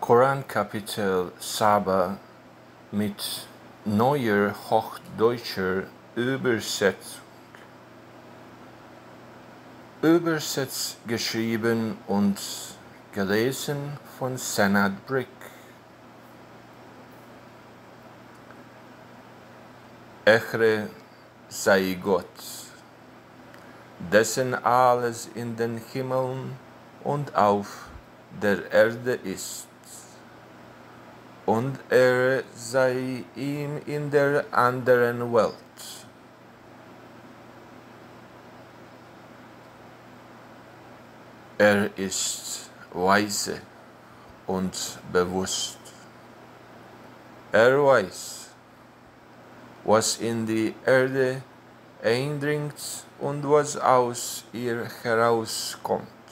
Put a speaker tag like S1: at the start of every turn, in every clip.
S1: Korankapitel Saba mit neuer hochdeutscher Übersetzung. Übersetzt geschrieben und gelesen von Senat Brick. Echre sei Gott, dessen alles in den Himmeln und auf der Erde ist. Und er sei ihm in der anderen Welt. Er ist weise und bewusst. Er weiß, was in die Erde eindringt und was aus ihr herauskommt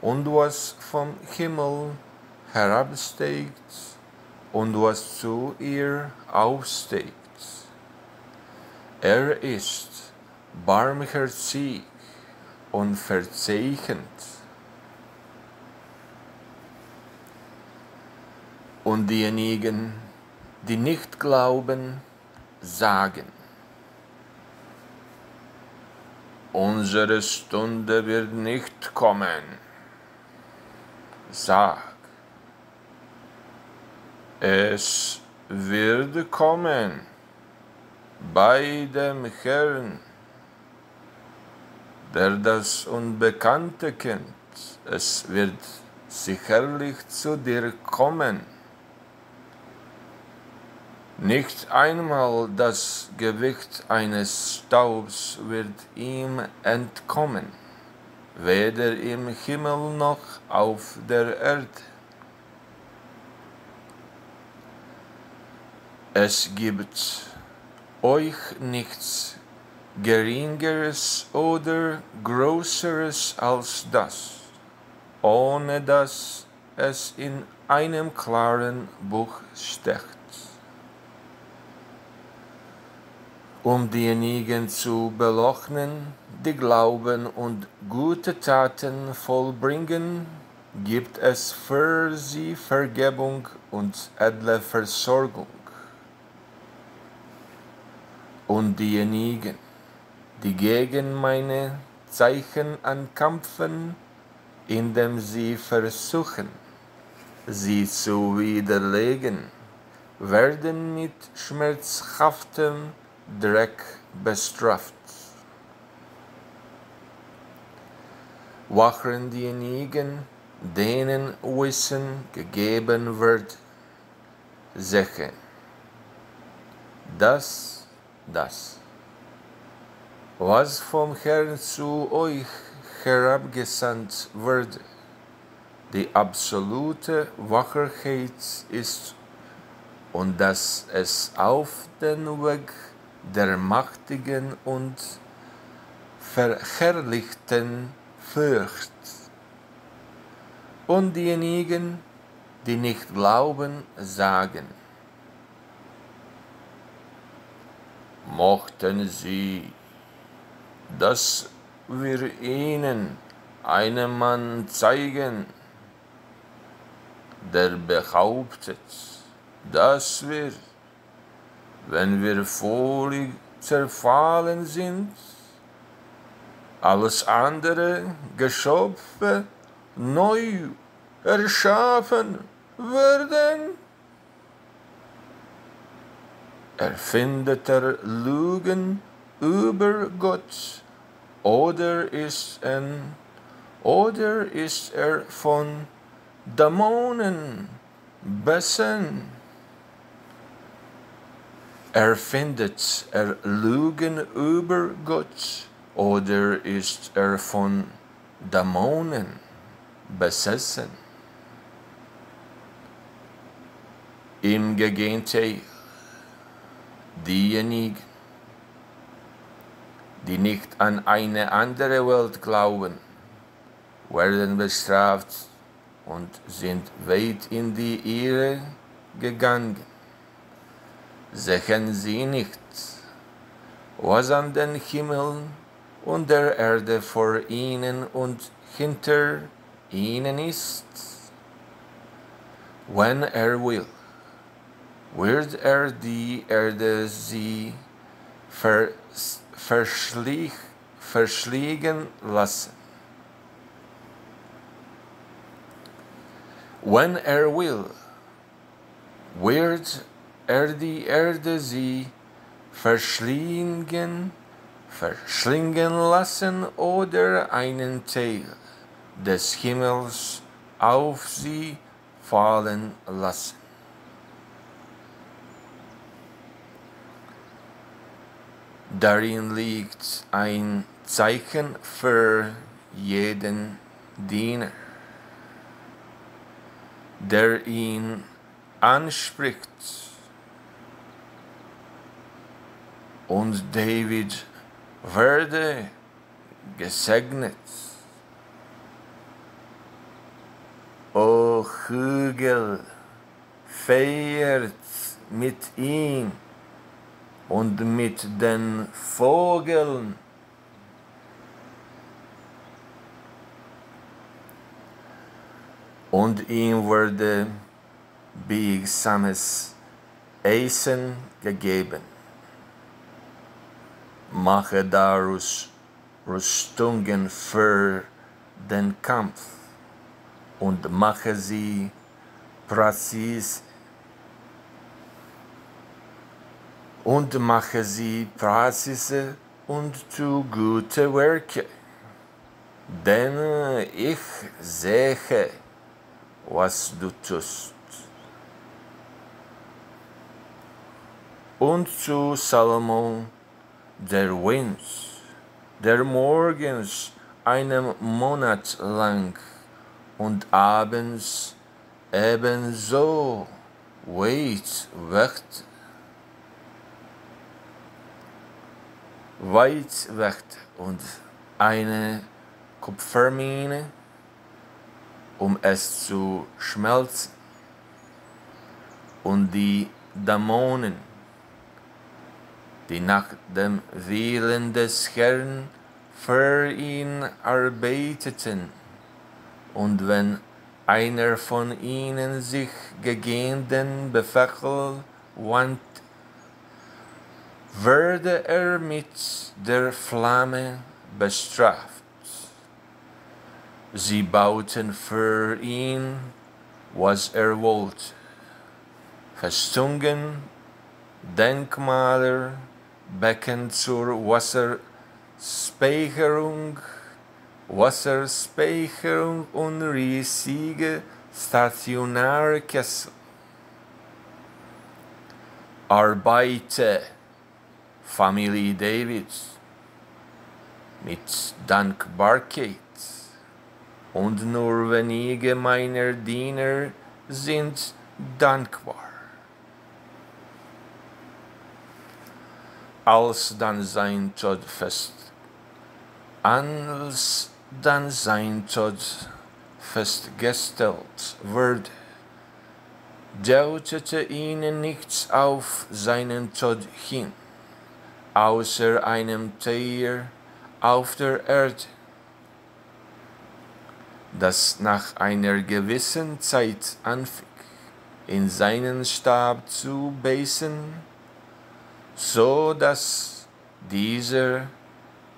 S1: und was vom Himmel herabsteigt und was zu ihr aufsteigt. Er ist barmherzig und verzeihend. Und diejenigen, die nicht glauben, sagen, unsere Stunde wird nicht kommen. Sag, es wird kommen bei dem Herrn, der das Unbekannte kennt. Es wird sicherlich zu dir kommen. Nicht einmal das Gewicht eines Staubs wird ihm entkommen, weder im Himmel noch auf der Erde. Es gibt euch nichts Geringeres oder Größeres als das, ohne dass es in einem klaren Buch steht. um diejenigen zu belochnen, die glauben und gute Taten vollbringen, gibt es für sie Vergebung und edle Versorgung. Und diejenigen, die gegen meine Zeichen ankämpfen, indem sie versuchen, sie zu widerlegen, werden mit schmerzhaftem Dreck bestraft. Wachen diejenigen, denen Wissen gegeben wird, sehen. Das, das, was vom Herrn zu euch herabgesandt wird, die absolute Wahrheit ist und dass es auf den Weg der Machtigen und Verherrlichten fürcht. Und diejenigen, die nicht glauben, sagen, mochten sie, dass wir ihnen einen Mann zeigen, der behauptet, dass wir wenn wir völlig zerfallen sind, alles andere Geschöpfe neu erschaffen werden? Erfindet er Lügen über Gott oder ist, ein, oder ist er von Dämonen besessen? Erfindet er Lügen über Gott oder ist er von Dämonen besessen? Im Gegenteil, diejenigen, die nicht an eine andere Welt glauben, werden bestraft und sind weit in die Irre gegangen sehen sie nicht, was an den Himmeln und der Erde vor ihnen und hinter ihnen ist. wenn er will, wird er die Erde sie verschlich, verschliegen lassen. Wenn er will, wird er die Erde sie verschlingen, verschlingen lassen oder einen Teil des Himmels auf sie fallen lassen. Darin liegt ein Zeichen für jeden Diener, der ihn anspricht. Und David werde gesegnet. O Hügel, feiert mit ihm und mit den Vogeln. Und ihm wurde biegsames Essen gegeben. Mache daraus Rüstungen für den Kampf und mache sie präzis und mache sie präzise und tu gute Werke. Denn ich sehe, was du tust. Und zu Salomon, der Wind, der morgens einen Monat lang und abends ebenso weit wacht, weit wacht und eine Kupfermine, um es zu schmelzen, und die Dämonen, die nach dem Willen des Herrn für ihn arbeiteten, und wenn einer von ihnen sich gegen den Befehl wandte, würde er mit der Flamme bestraft. Sie bauten für ihn, was er wollte. Festungen, Denkmaler, Becken zur Wasserspeicherung, Wasserspeicherung und riesige stationäre Kessel. Arbeite, Familie Davids, mit Dankbarkeit. Und nur wenige meiner Diener sind dankbar. Als dann sein Tod fest, als dann sein Tod festgestellt wurde, deutete ihnen nichts auf seinen Tod hin, außer einem Tier auf der Erde, das nach einer gewissen Zeit anfing, in seinen Stab zu beißen, so dass dieser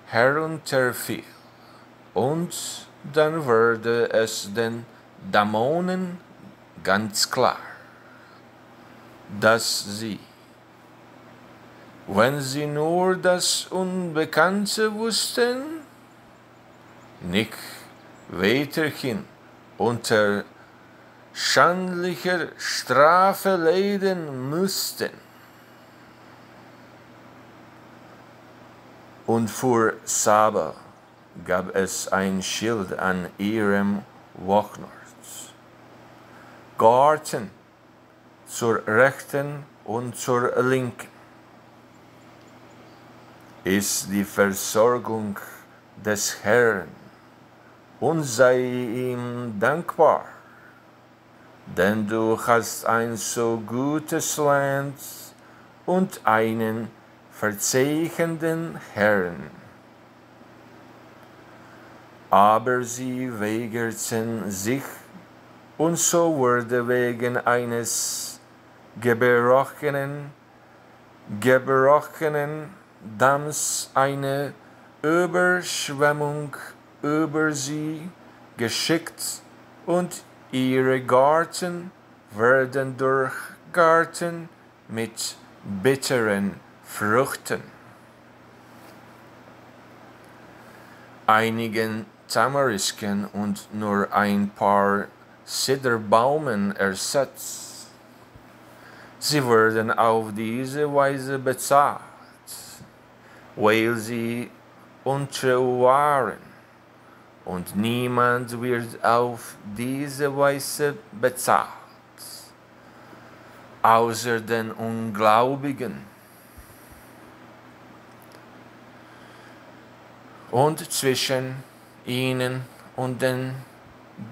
S1: herunterfiel. Und dann wurde es den Dämonen ganz klar, dass sie, wenn sie nur das Unbekannte wussten, nicht weiterhin unter schändlicher Strafe leiden müssten. Und für Saba gab es ein Schild an ihrem Wochnort. Garten zur rechten und zur linken ist die Versorgung des Herrn und sei ihm dankbar, denn du hast ein so gutes Land und einen verzeihenden Herrn. Aber sie weigerten sich, Und so wurde wegen eines gebrochenen, gebrochenen Damms eine Überschwemmung über sie geschickt und ihre Garten werden durch Garten mit bitteren Früchten. Einigen Tamarisken und nur ein paar Zederbaumen ersetzt. Sie werden auf diese Weise bezahlt, weil sie untreu waren und niemand wird auf diese Weise bezahlt, außer den Ungläubigen. Und zwischen ihnen und den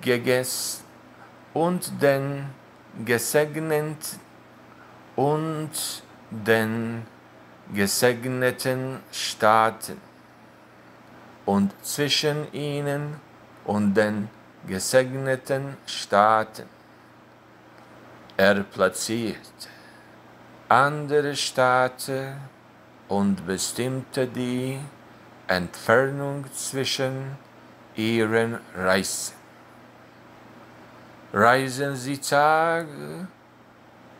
S1: Geges und den Gesegneten und den gesegneten Staaten und zwischen ihnen und den gesegneten Staaten. Er platzierte andere Staaten und bestimmte die Entfernung zwischen ihren Reisen. Reisen sie Tag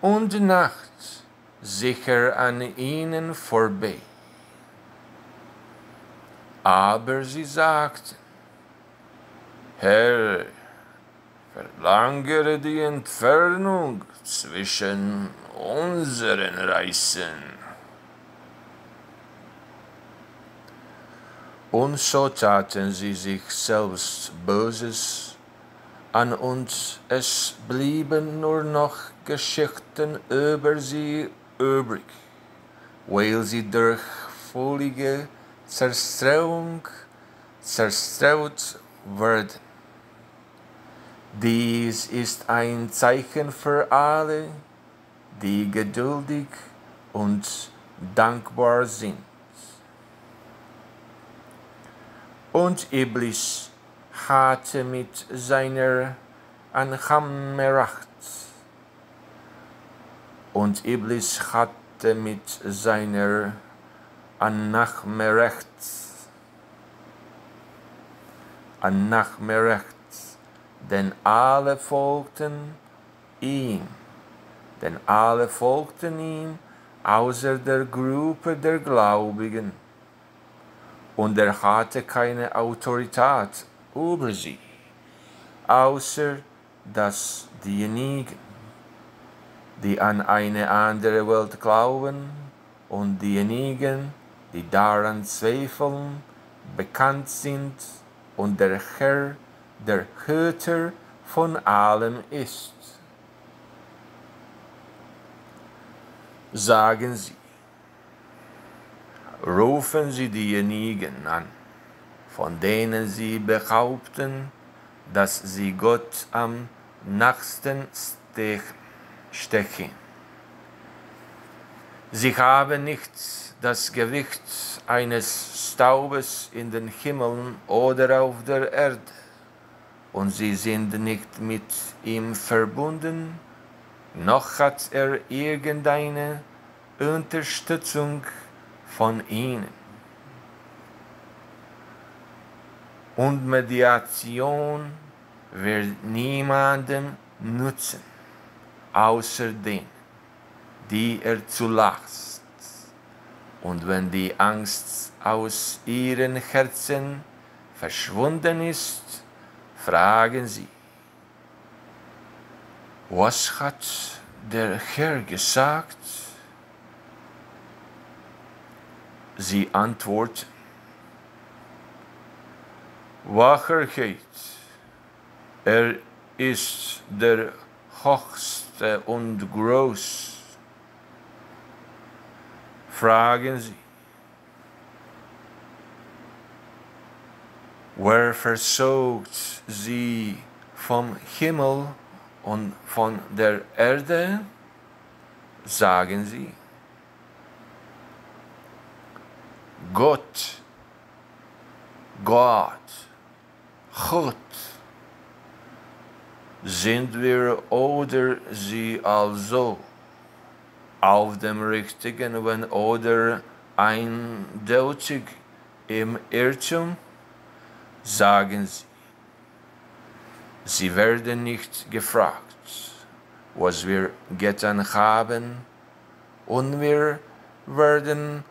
S1: und Nacht sicher an ihnen vorbei. Aber sie sagten, Herr, verlangere die Entfernung zwischen unseren Reisen. Und so taten sie sich selbst Böses an uns, es blieben nur noch Geschichten über sie übrig, weil sie durch völlige Zerstreuung zerstreut werden. Dies ist ein Zeichen für alle, die geduldig und dankbar sind. Und Iblis hatte mit seiner Anhameracht und Iblis hatte mit seiner Annachmerechts, Annachmerechts, denn alle folgten ihm, denn alle folgten ihm außer der Gruppe der Gläubigen, und er hatte keine Autorität über sie, außer dass diejenigen, die an eine andere Welt glauben, und diejenigen, die daran zweifeln, bekannt sind und der Herr der Hüter von allem ist. Sagen Sie, rufen Sie diejenigen an, von denen Sie behaupten, dass sie Gott am nächsten stechen. Sie haben nicht das Gewicht eines Staubes in den Himmeln oder auf der Erde, und sie sind nicht mit ihm verbunden, noch hat er irgendeine Unterstützung von ihnen. Und Mediation wird niemandem nutzen, außer denen, die er zulässt. Und wenn die Angst aus ihren Herzen verschwunden ist, fragen sie, was hat der Herr gesagt? Sie antworten, Wahrheit, er ist der Hochste und Groß fragen sie, wer versorgt sie vom Himmel und von der Erde? Sagen sie, Gott, Gott, Gott, Sind wir oder sie also auf dem richtigen wenn oder eindeutig im Irrtum? Sagen sie. Sie werden nicht gefragt, was wir getan haben, und wir werden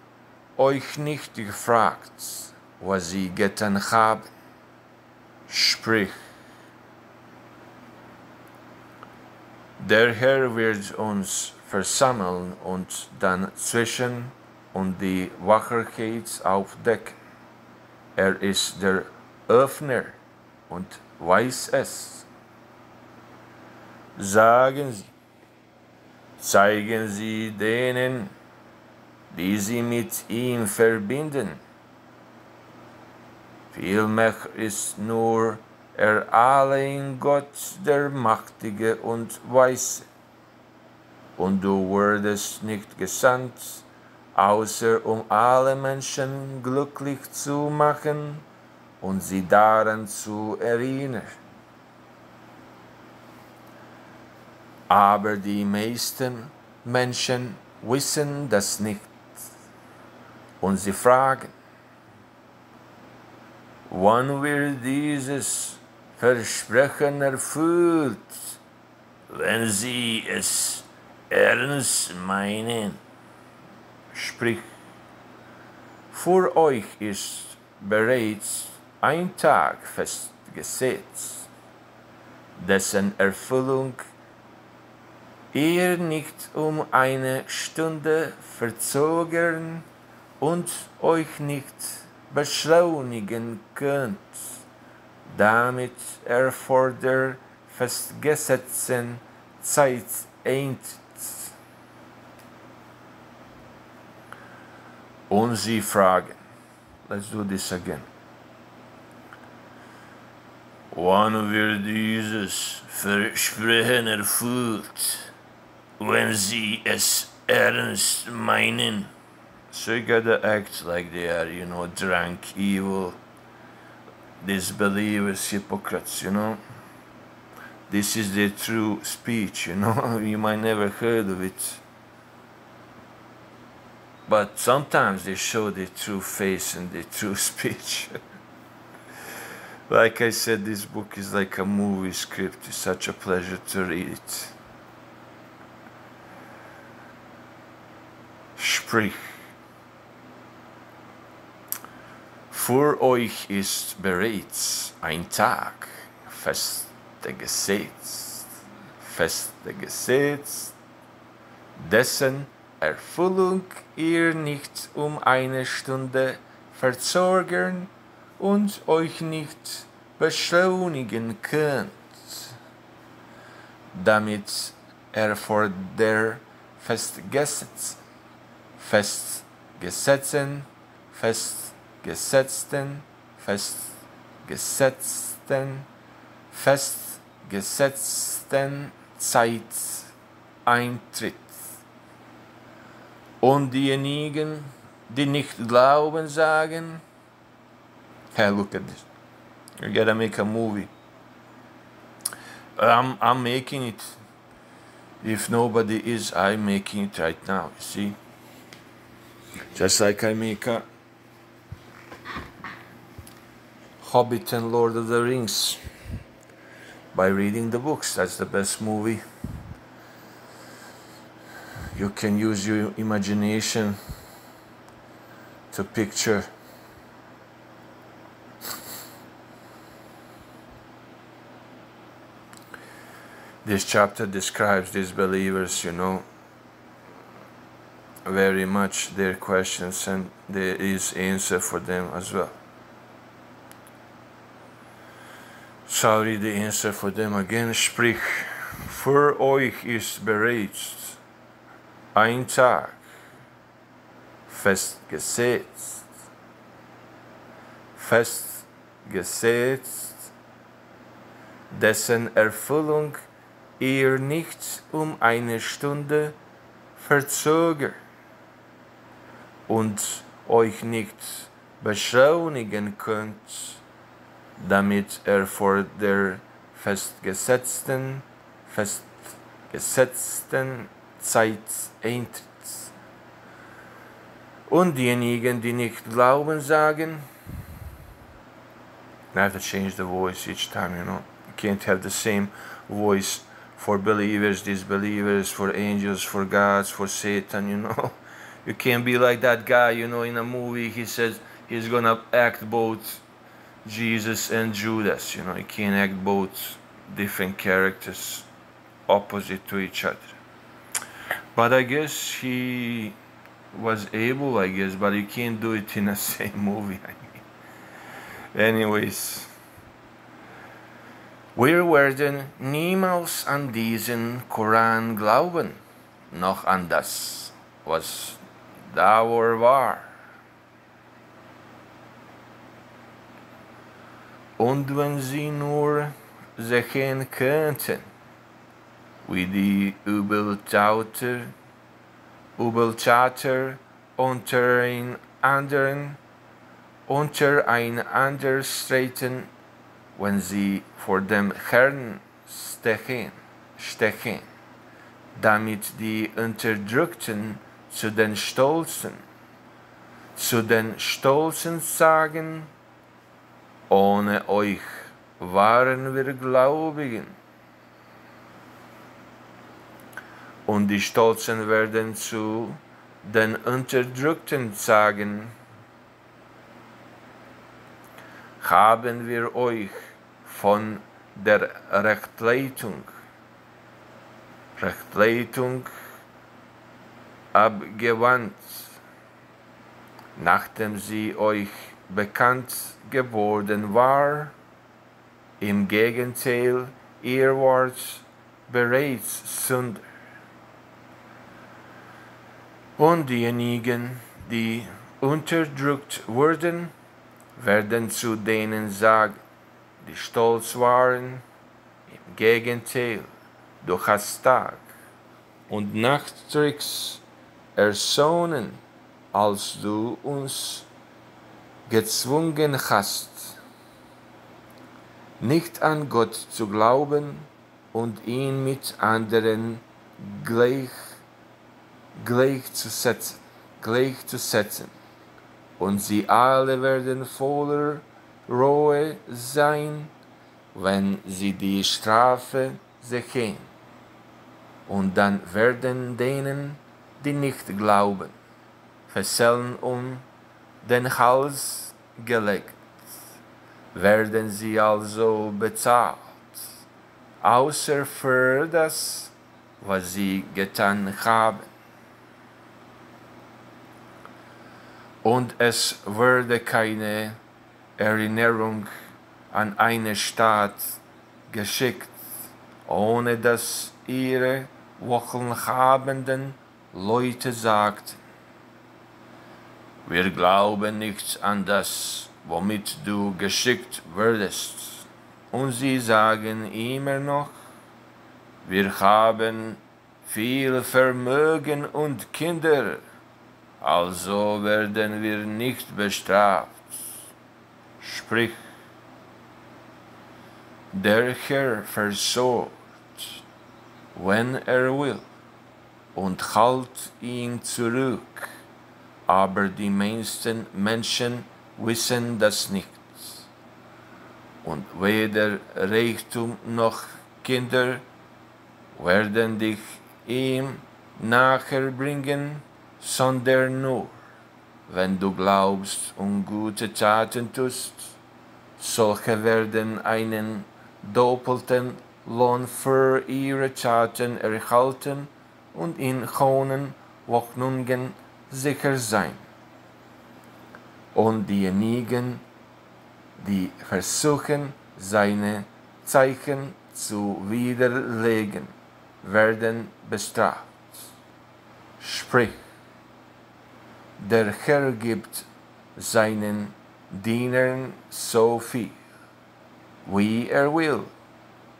S1: euch nicht gefragt, was sie getan haben. Sprich, der Herr wird uns versammeln und dann zwischen und die Wacherkeit aufdecken. Er ist der Öffner und weiß es. Sagen Sie, zeigen Sie denen, die Sie mit ihm verbinden. Vielmehr ist nur er allein Gott der Machtige und Weise. Und du wurdest nicht gesandt, außer um alle Menschen glücklich zu machen und sie daran zu erinnern. Aber die meisten Menschen wissen das nicht und sie fragen, wann wird dieses Versprechen erfüllt, wenn sie es ernst meinen? Sprich, vor euch ist bereits ein Tag festgesetzt, dessen Erfüllung ihr nicht um eine Stunde verzögern und euch nicht beschleunigen könnt, damit er vor der festgesetzten Zeit eintritt. Und sie fragen, let's do this again. Wann wird dieses Versprechen erfüllt? when sie es ernst meinen. So you gotta act like they are, you know, drunk, evil, disbelievers, hypocrites, you know. This is their true speech, you know. you might never heard of it. But sometimes they show their true face and their true speech. like I said, this book is like a movie script. It's such a pleasure to read it. Sprich. Vor euch ist bereits ein Tag festgesetzt, festgesetzt, dessen Erfüllung ihr nicht um eine Stunde verzögern und euch nicht beschleunigen könnt, damit er vor der festgesetzt festgesetzten, festgesetzten, festgesetzten, festgesetzten Zeit eintritt. Und diejenigen, die nicht glauben, sagen, hey, look at this. You gotta make a movie. I'm, I'm making it. If nobody is, I'm making it right now. You see? Just like I make a Hobbit and Lord of the Rings by reading the books. That's the best movie. You can use your imagination to picture this chapter describes these believers, you know, very much their questions and there is answer for them as well. Sorry, the answer for them again. Sprich, für euch ist bereits ein Tag festgesetzt, festgesetzt, dessen Erfüllung ihr nicht um eine Stunde verzögert und euch nicht beschleunigen könnt, damit er vor der festgesetzten, festgesetzten Zeit eintritt. Und diejenigen, die nicht glauben, sagen, I have to change the voice each time, you know. You can't have the same voice for believers, disbelievers, for angels, for gods, for Satan, you know. You can't be like that guy, you know, in a movie he says he's gonna act both Jesus and Judas, you know, he can't act both different characters opposite to each other. But I guess he was able, I guess, but you can't do it in the same movie. I mean. Anyways. Wir werden niemals an diesen Koran glauben, noch an das, was Dauer war. Und wenn sie nur sehen könnten, wie die Übeltäter unter ein anderen, unter einander streiten, wenn sie vor dem Herrn stechen, stechen, damit die Unterdrückten zu den Stolzen, zu den Stolzen sagen, ohne euch waren wir Gläubigen. Und die Stolzen werden zu den Unterdrückten sagen, haben wir euch von der Rechtleitung, Rechtleitung abgewandt, nachdem sie euch bekannt geworden war. Im Gegenteil, ihr wart bereits Sünder. Und diejenigen, die unterdrückt wurden, werden zu denen sagen, die stolz waren, im Gegenteil, du hast Tag und Nachttricks ersonnen, als du uns gezwungen hast, nicht an Gott zu glauben und ihn mit anderen gleich, gleichzusetzen, gleichzusetzen. Und sie alle werden voller Ruhe sein, wenn sie die Strafe sehen. Und dann werden denen, die nicht glauben, Fesseln um den Hals gelegt. Werden sie also bezahlt, außer für das, was sie getan haben. Und es würde keine Erinnerung an eine Stadt geschickt, ohne dass ihre wochenhabenden Leute sagten, wir glauben nicht an das, womit du geschickt würdest. Und sie sagen immer noch, wir haben viel Vermögen und Kinder, also werden wir nicht bestraft. Sprich, der Herr versorgt, wenn er will, und halt ihn zurück aber die meisten Menschen wissen das nicht. Und weder Reichtum noch Kinder werden dich ihm nachher bringen, sondern nur, wenn du glaubst und gute Taten tust, solche werden einen doppelten Lohn für ihre Taten erhalten und in hohen Hoffnungen sicher sein. Und diejenigen, die versuchen, seine Zeichen zu widerlegen, werden bestraft. Sprich, der Herr gibt seinen Dienern so viel, wie er will,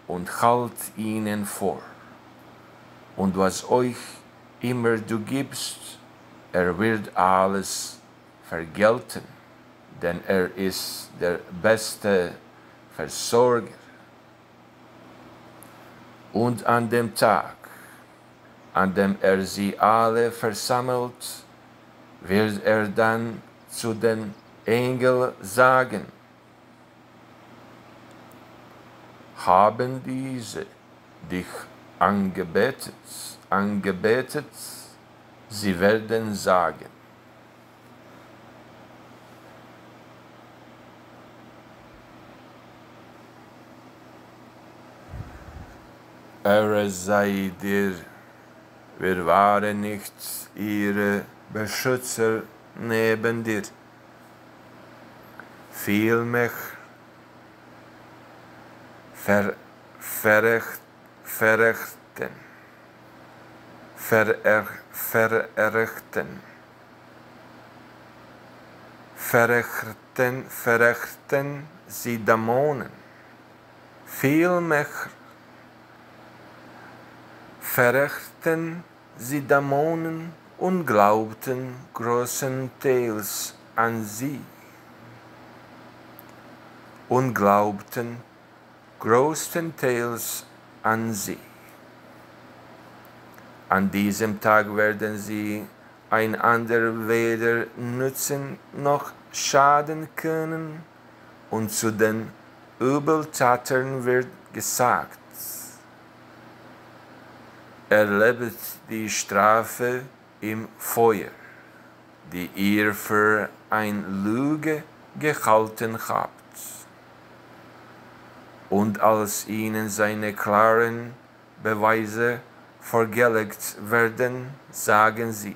S1: und halt ihnen vor. Und was euch immer du gibst, er wird alles vergelten, denn er ist der beste Versorger. Und an dem Tag, an dem er sie alle versammelt, wird er dann zu den Engeln sagen, haben diese dich angebetet, angebetet, sie werden sagen, Ehre sei dir, wir waren nicht ihre Beschützer neben dir. Vielmehr ver, verrecht, verrechten, verer, verrechten, verrechten, verrechten sie Dämonen. Vielmehr verrechten sie Dämonen und glaubten großenteils an sie und glaubten großenteils an sie. An diesem Tag werden sie einander weder nützen noch schaden können und zu den Übeltatern wird gesagt, erlebt die Strafe im Feuer, die ihr für ein Lüge gehalten habt. Und als ihnen seine klaren Beweise vorgelegt werden, sagen sie,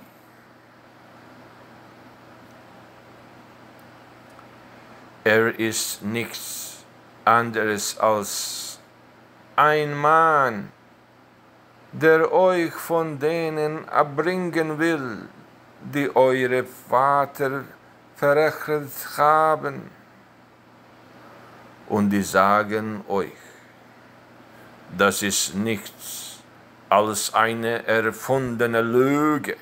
S1: er ist nichts anderes als ein Mann, der euch von denen abbringen will, die eure Vater verrechnet haben. Und die sagen euch, das ist nichts als eine erfundene Lüge.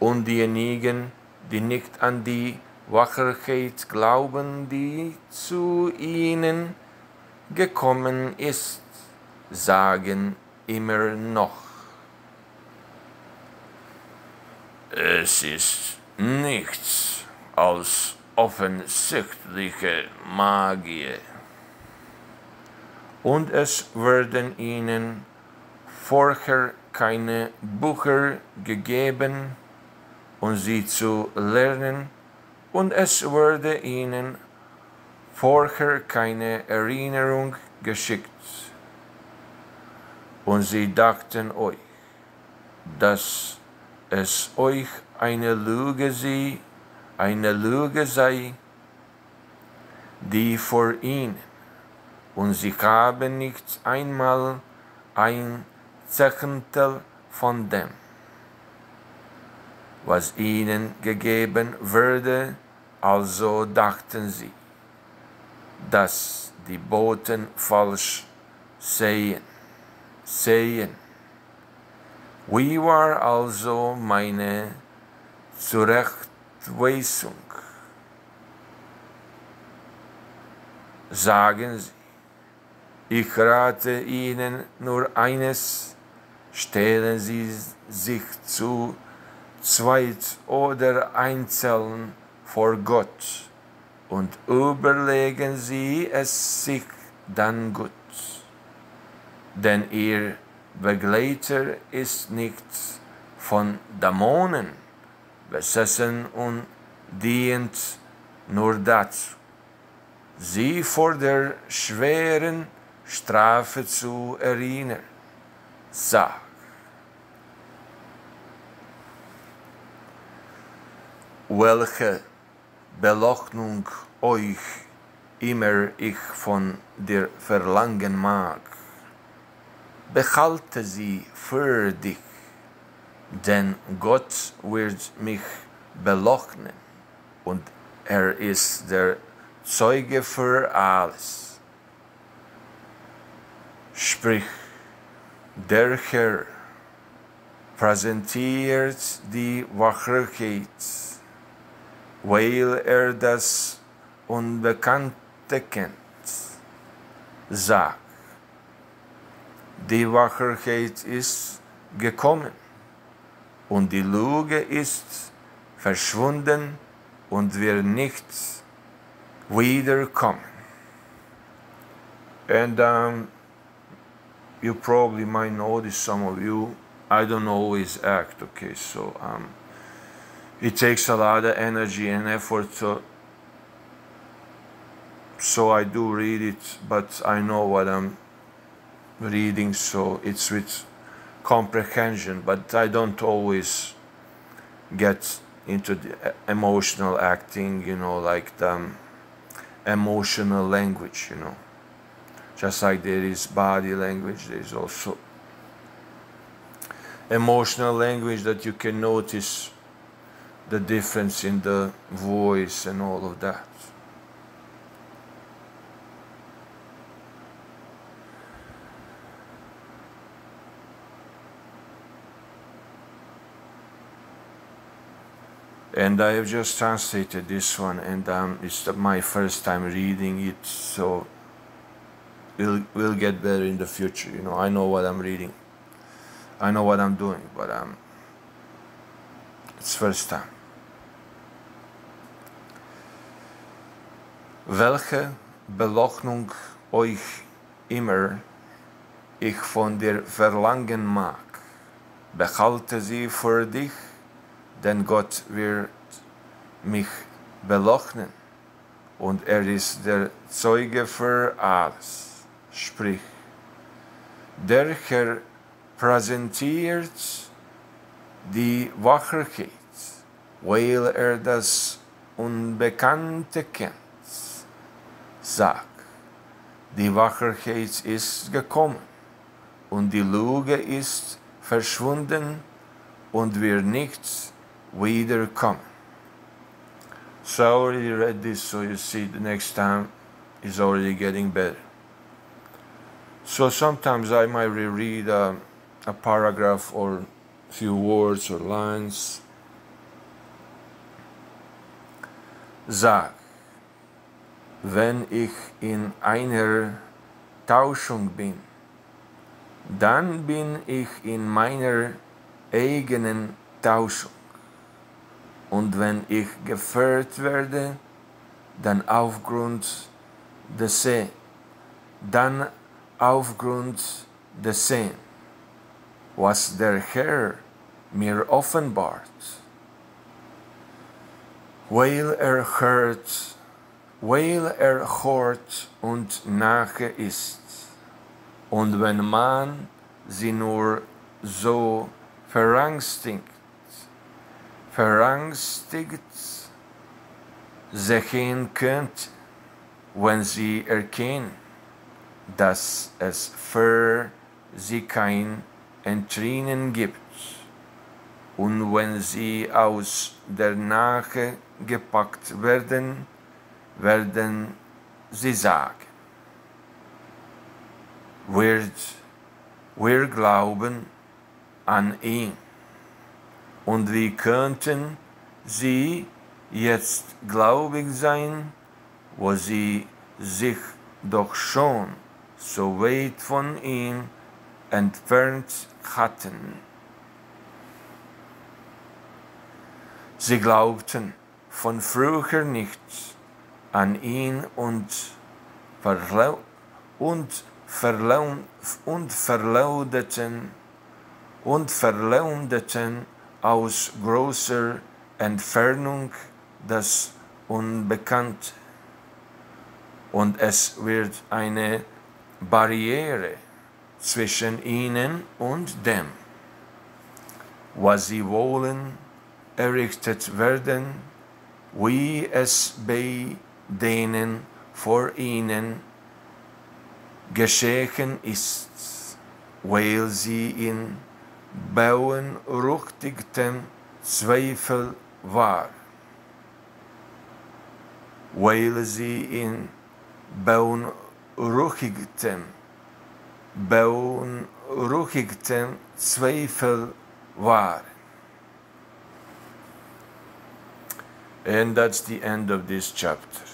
S1: Und diejenigen, die nicht an die Wahrheit glauben, die zu ihnen gekommen ist, sagen immer noch, es ist nichts als offensichtliche Magie. Und es werden ihnen vorher keine Bücher gegeben, um sie zu lernen, und es wurde ihnen vorher keine Erinnerung geschickt. Und sie dachten euch, dass es euch eine Lüge sei, eine Lüge sei, die vor ihnen, und sie haben nicht einmal ein Zehntel von dem, was ihnen gegeben würde, also dachten sie, dass die Boten falsch sehen sehen. Wie war also meine Zurechtweisung? Sagen Sie, ich rate Ihnen nur eines, stellen Sie sich zu zweit oder einzeln vor Gott und überlegen Sie es sich dann gut. Denn ihr Begleiter ist nicht von Dämonen besessen und dient nur dazu, sie vor der schweren Strafe zu erinnern. Sag, welche Belohnung euch immer ich von dir verlangen mag behalte sie für dich, denn Gott wird mich belohnen und er ist der Zeuge für alles. Sprich, der Herr präsentiert die Wahrheit, weil er das Unbekannte kennt. sag, die Wacherheit ist gekommen und die Lüge ist verschwunden und wird nicht wiederkommen. And um, you probably might notice some of you, I don't always act, okay, so um, it takes a lot of energy and effort to so I do read it, but I know what I'm reading, so it's with comprehension, but I don't always get into the emotional acting, you know, like the um, emotional language, you know. Just like there is body language, there is also emotional language that you can notice the difference in the voice and all of that. and I have just translated this one and um, it's my first time reading it so we'll, we'll get better in the future you know. I know what I'm reading. I know what I'm doing but um, it's first time. Welche Belohnung euch immer ich von dir verlangen mag behalte sie für dich denn Gott wird mich belochnen und er ist der Zeuge für alles. Sprich, der Herr präsentiert die Wahrheit, weil er das Unbekannte kennt. Sag, die Wahrheit ist gekommen und die Lüge ist verschwunden und wir nichts Wader come. So I already read this, so you see the next time is already getting better. So sometimes I might reread a, a paragraph or few words or lines. Sag, wenn ich in einer Tauschung bin, dann bin ich in meiner eigenen Tauschung. Und wenn ich geführt werde, dann aufgrund des See, dann aufgrund des Sehen, was der Herr mir offenbart, weil er hört, weil er hört und nahe ist. Und wenn man sie nur so verangstigt, verangstigt sehen könnt, wenn sie erkennen, dass es für sie kein Entrinnen gibt. Und wenn sie aus der Nahe gepackt werden, werden sie sagen, wird, wir glauben an ihn. Und wie könnten sie jetzt gläubig sein, wo sie sich doch schon so weit von ihm entfernt hatten? Sie glaubten von früher nichts an ihn und, verlau und, verlau und verlaudeten und verleumdeten aus großer Entfernung das Unbekannte. Und es wird eine Barriere zwischen ihnen und dem, was sie wollen, errichtet werden, wie es bei denen vor ihnen geschehen ist, weil sie in beunruhigtem Zweifel war, weil sie in beunruhigtem, beunruhigtem Zweifel war. And that's the end of this chapter.